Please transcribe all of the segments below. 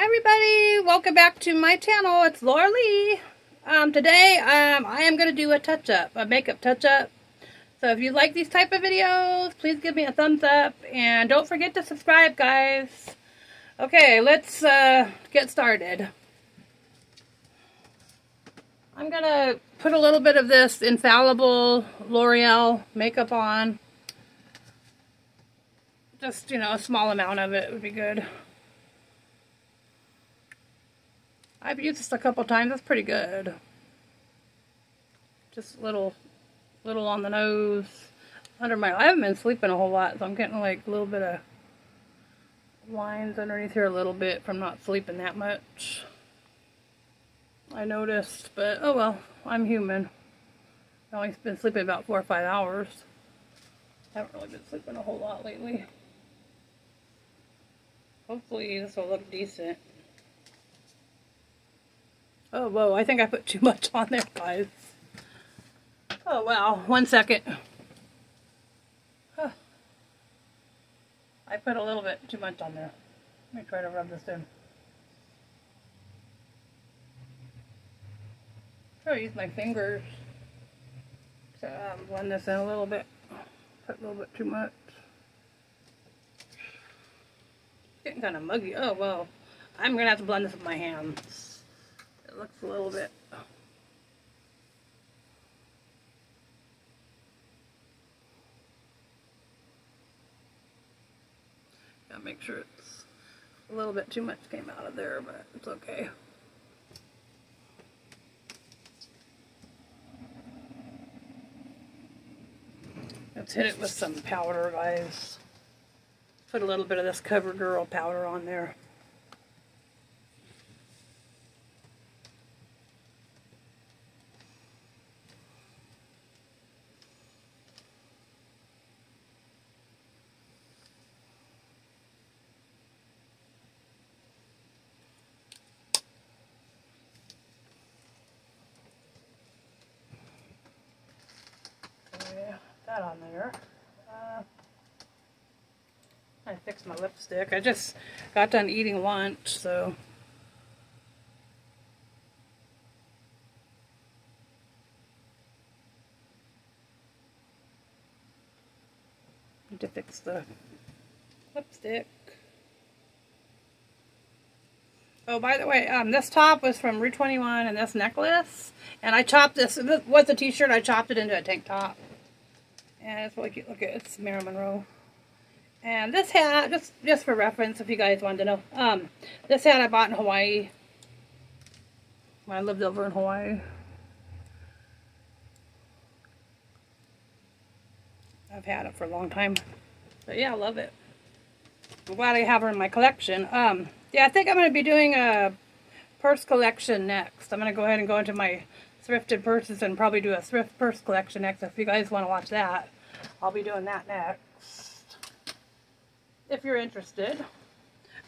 Hi everybody, welcome back to my channel. It's Laura Lee. Um, today um, I am going to do a touch-up, a makeup touch-up. So if you like these type of videos, please give me a thumbs up and don't forget to subscribe guys. Okay, let's uh, get started. I'm going to put a little bit of this Infallible L'Oreal makeup on. Just, you know, a small amount of it would be good. I've used this a couple times. That's pretty good. Just little, little on the nose, under my. I haven't been sleeping a whole lot, so I'm getting like a little bit of lines underneath here a little bit from not sleeping that much. I noticed, but oh well, I'm human. I've only been sleeping about four or five hours. Haven't really been sleeping a whole lot lately. Hopefully this will look decent. Oh, whoa, I think I put too much on there, guys. Oh, wow, one second. Huh. I put a little bit too much on there. Let me try to rub this in. Try to use my fingers to um, blend this in a little bit. Put a little bit too much. Getting kind of muggy. Oh, well. I'm going to have to blend this with my hands looks a little bit Gotta make sure it's a little bit too much came out of there, but it's okay. Let's hit it with some powder, guys. Put a little bit of this CoverGirl powder on there. That on there. Uh, I fixed my lipstick. I just got done eating lunch, so... Need to fix the lipstick. Oh, by the way, um, this top was from Rue 21 and this necklace. And I chopped this, this was a t-shirt, I chopped it into a tank top. And it's cute. Look at it's Marilyn Monroe. And this hat, just just for reference, if you guys wanted to know, um, this hat I bought in Hawaii when I lived over in Hawaii. I've had it for a long time. But yeah, I love it. I'm glad I have her in my collection. Um, yeah, I think I'm going to be doing a purse collection next. I'm going to go ahead and go into my thrifted purses and probably do a thrift purse collection next. If you guys want to watch that, I'll be doing that next. If you're interested.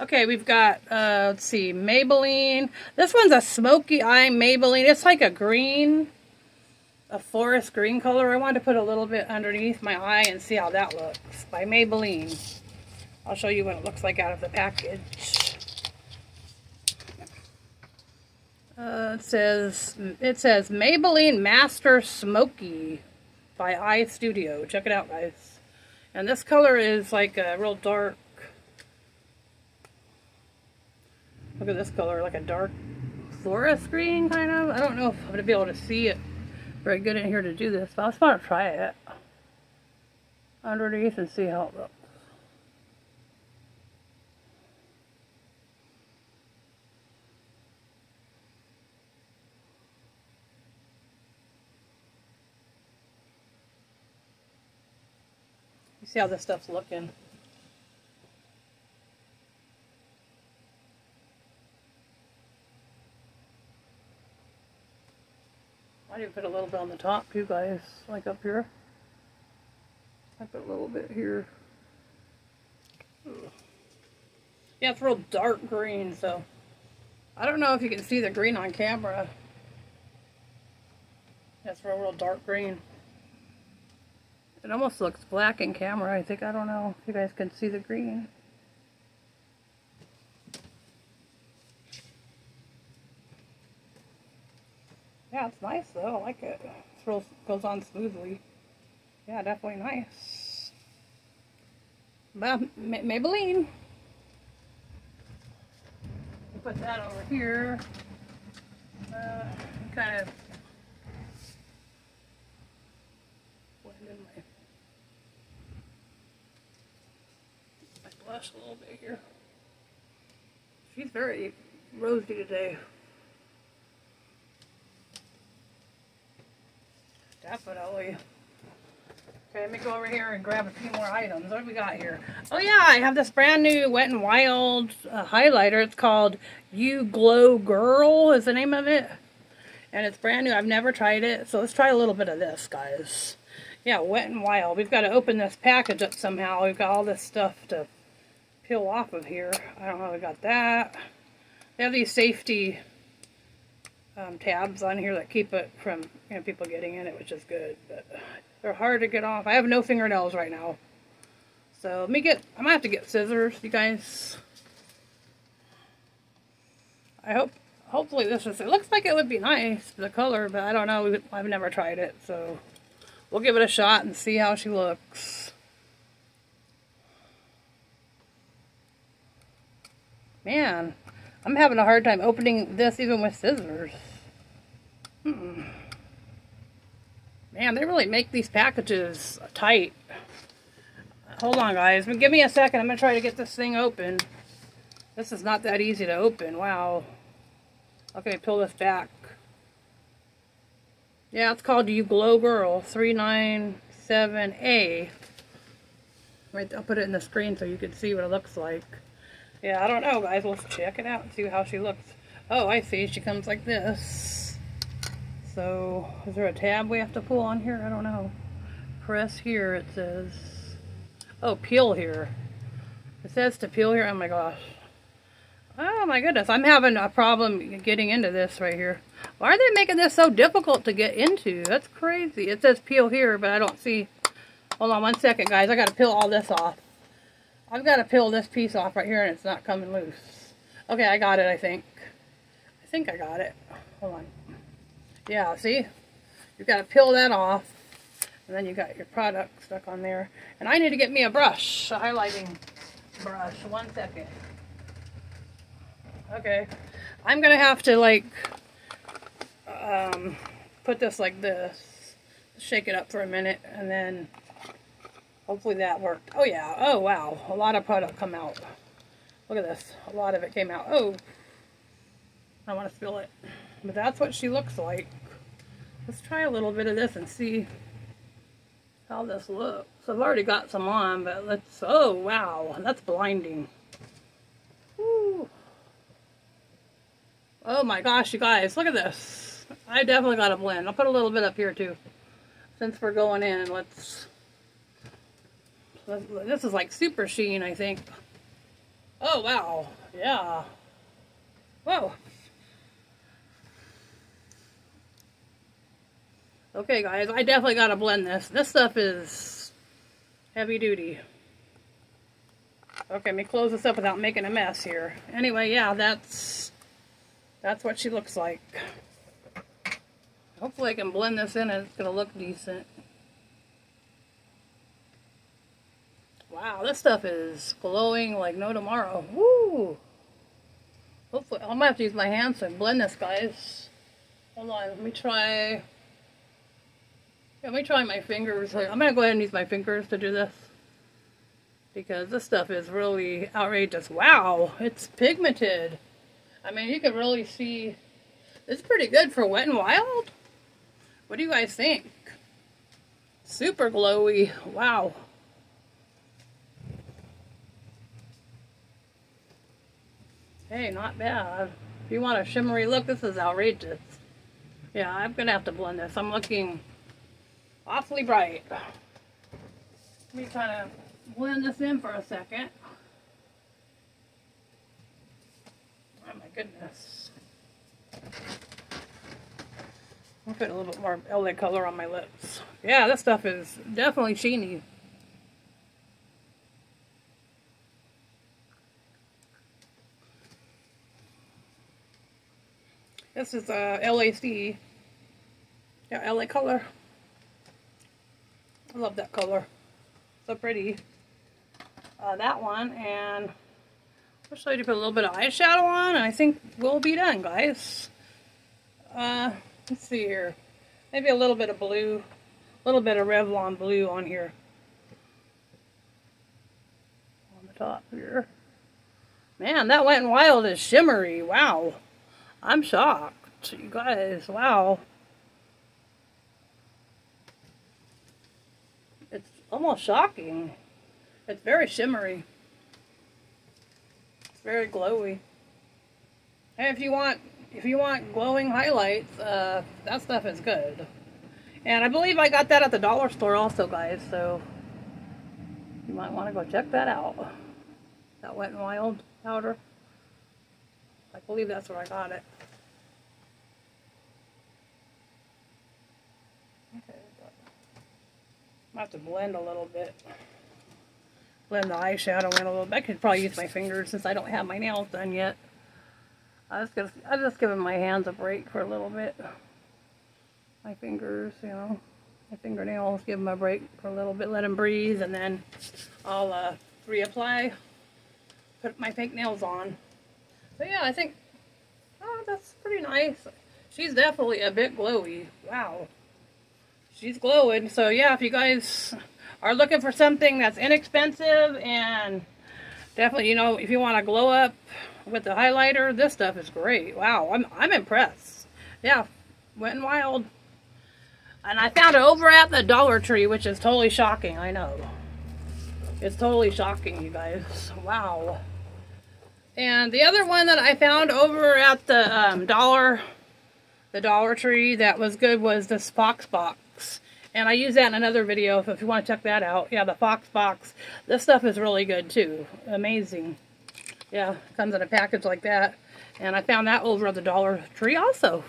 Okay, we've got, uh, let's see, Maybelline. This one's a smoky eye Maybelline. It's like a green, a forest green color. I wanted to put a little bit underneath my eye and see how that looks. By Maybelline. I'll show you what it looks like out of the package. Uh, it says it says Maybelline Master Smoky by Eye Studio. Check it out, guys. And this color is like a real dark. Look at this color, like a dark forest green, kind of. I don't know if I'm gonna be able to see it very good in here to do this, but I just want to try it underneath and see how it looks. See how this stuff's looking. I even put a little bit on the top too, guys, like up here. I put a little bit here. Yeah, it's real dark green, so I don't know if you can see the green on camera. That's real, real dark green. It almost looks black in camera, I think. I don't know if you guys can see the green. Yeah, it's nice though. I like it. It real, goes on smoothly. Yeah, definitely nice. Well, Maybelline. Put that over here. Uh, kind of a little bit here. She's very rosy today. Definitely. Okay, let me go over here and grab a few more items. What do we got here? Oh yeah, I have this brand new Wet n Wild uh, highlighter. It's called You Glow Girl is the name of it. And it's brand new. I've never tried it. So let's try a little bit of this, guys. Yeah, Wet n Wild. We've got to open this package up somehow. We've got all this stuff to peel off of here. I don't know how we got that. They have these safety um, tabs on here that keep it from you know, people getting in it, which is good. But they're hard to get off. I have no fingernails right now. So let me get, I might have to get scissors, you guys. I hope, hopefully this is, it looks like it would be nice, the color, but I don't know. I've never tried it, so we'll give it a shot and see how she looks. Man, I'm having a hard time opening this even with scissors. Hmm. Man, they really make these packages tight. Hold on, guys. Give me a second. I'm going to try to get this thing open. This is not that easy to open. Wow. Okay, pull this back. Yeah, it's called You Glow Girl 397A. Right, I'll put it in the screen so you can see what it looks like. Yeah, I don't know, guys. Let's check it out and see how she looks. Oh, I see. She comes like this. So, is there a tab we have to pull on here? I don't know. Press here, it says. Oh, peel here. It says to peel here. Oh my gosh. Oh my goodness, I'm having a problem getting into this right here. Why are they making this so difficult to get into? That's crazy. It says peel here, but I don't see... Hold on one second, guys. I got to peel all this off. I've got to peel this piece off right here, and it's not coming loose. Okay, I got it, I think. I think I got it. Hold on. Yeah, see? You've got to peel that off. And then you got your product stuck on there. And I need to get me a brush, a highlighting brush. One second. Okay. I'm going to have to, like, um, put this like this. Shake it up for a minute. And then hopefully that worked. Oh, yeah. Oh, wow. A lot of product come out. Look at this. A lot of it came out. Oh. I want to spill it. But that's what she looks like. Let's try a little bit of this and see how this looks. I've already got some on, but let's, oh wow, that's blinding. Woo. Oh my gosh, you guys, look at this. I definitely got a blend. I'll put a little bit up here too. Since we're going in, let's, this is like super sheen, I think. Oh wow, yeah. Whoa. Okay, guys, I definitely got to blend this. This stuff is heavy duty. Okay, let me close this up without making a mess here. Anyway, yeah, that's that's what she looks like. Hopefully I can blend this in and it's going to look decent. Wow, this stuff is glowing like no tomorrow. Woo! Hopefully, I might have to use my hands to blend this, guys. Hold on, let me try... Let me try my fingers. I'm to go ahead and use my fingers to do this. Because this stuff is really outrageous. Wow, it's pigmented. I mean, you can really see... It's pretty good for Wet n Wild. What do you guys think? Super glowy. Wow. Hey, not bad. If you want a shimmery look, this is outrageous. Yeah, I'm going to have to blend this. I'm looking awfully bright. Let me kind of blend this in for a second. Oh my goodness. I'll put a little bit more LA color on my lips. Yeah, this stuff is definitely sheeny. This is uh, LAC Yeah, LA color. I love that color. So pretty. Uh, that one, and I'll show you to put a little bit of eyeshadow on, and I think we'll be done, guys. Uh, let's see here. Maybe a little bit of blue, a little bit of Revlon blue on here. On the top here. Man, that went wild as shimmery. Wow. I'm shocked. You guys, wow. It's almost shocking. It's very shimmery. It's very glowy. And if you want if you want glowing highlights, uh, that stuff is good. And I believe I got that at the dollar store also, guys, so you might want to go check that out. That Wet n Wild powder. I believe that's where I got it. Okay, I have to blend a little bit. Blend the eyeshadow in a little bit. I could probably use my fingers since I don't have my nails done yet. I was just I just giving my hands a break for a little bit. My fingers, you know, my fingernails, give them a break for a little bit, let them breathe, and then I'll uh, reapply, put my fake nails on. But yeah, I think, oh, that's pretty nice. She's definitely a bit glowy. Wow. She's glowing. So yeah, if you guys are looking for something that's inexpensive and definitely, you know, if you want to glow up with the highlighter, this stuff is great. Wow, I'm, I'm impressed. Yeah, Wet n Wild. And I found it over at the Dollar Tree, which is totally shocking, I know. It's totally shocking, you guys. Wow. And the other one that I found over at the um, Dollar, the Dollar Tree that was good was this Fox Box. And I use that in another video if you want to check that out. Yeah, the Fox Box. This stuff is really good too. Amazing. Yeah, comes in a package like that. And I found that over at the Dollar Tree also.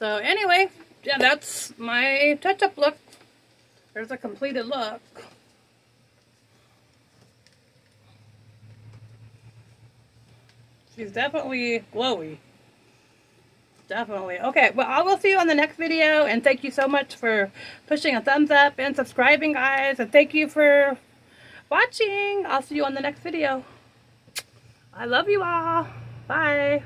So anyway, yeah, that's my touch-up look. There's a completed look. She's definitely glowy. Definitely. Okay, well, I will see you on the next video, and thank you so much for pushing a thumbs up and subscribing, guys, and thank you for watching. I'll see you on the next video. I love you all. Bye.